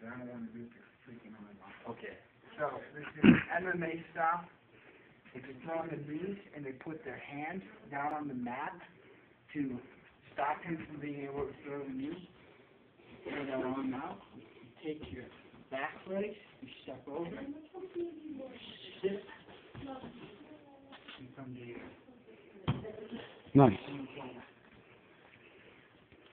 because I don't want to do it freaking on my. Okay. So, this is MMA style. If you throw on the knees and they put their hand down on the mat to stop him from being able to throw the knee. Throw that on now. You take your back leg, you step over, sit, and come to your Nice.